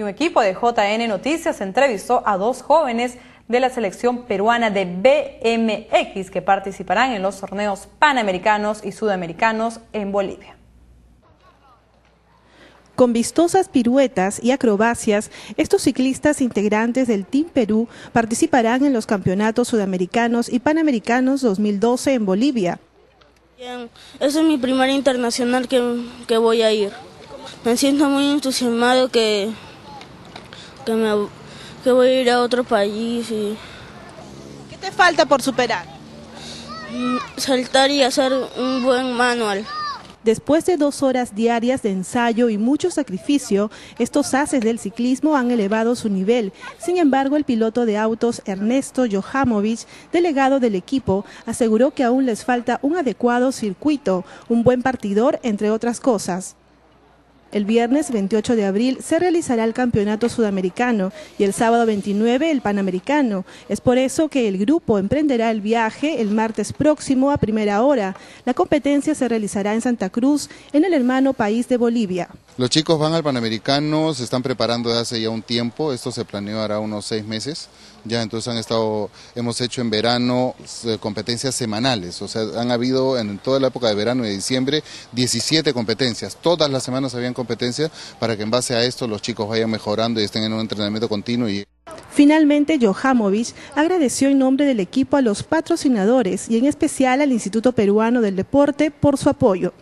Y un equipo de JN Noticias entrevistó a dos jóvenes de la selección peruana de BMX que participarán en los torneos panamericanos y sudamericanos en Bolivia. Con vistosas piruetas y acrobacias, estos ciclistas integrantes del Team Perú participarán en los campeonatos sudamericanos y panamericanos 2012 en Bolivia. Bien, ese es mi primer internacional que, que voy a ir. Me siento muy entusiasmado que, que, me, que voy a ir a otro país. Y... ¿Qué te falta por superar? Mm, saltar y hacer un buen manual. Después de dos horas diarias de ensayo y mucho sacrificio, estos haces del ciclismo han elevado su nivel. Sin embargo, el piloto de autos Ernesto Johamovich, delegado del equipo, aseguró que aún les falta un adecuado circuito, un buen partidor, entre otras cosas. El viernes 28 de abril se realizará el Campeonato Sudamericano y el sábado 29 el Panamericano. Es por eso que el grupo emprenderá el viaje el martes próximo a primera hora. La competencia se realizará en Santa Cruz, en el hermano país de Bolivia. Los chicos van al Panamericano, se están preparando desde hace ya un tiempo, esto se planeó hará unos seis meses. Ya entonces han estado, hemos hecho en verano eh, competencias semanales, o sea, han habido en toda la época de verano y de diciembre 17 competencias, todas las semanas habían competencias para que en base a esto los chicos vayan mejorando y estén en un entrenamiento continuo. Y... Finalmente, Johamovich agradeció en nombre del equipo a los patrocinadores y en especial al Instituto Peruano del Deporte por su apoyo.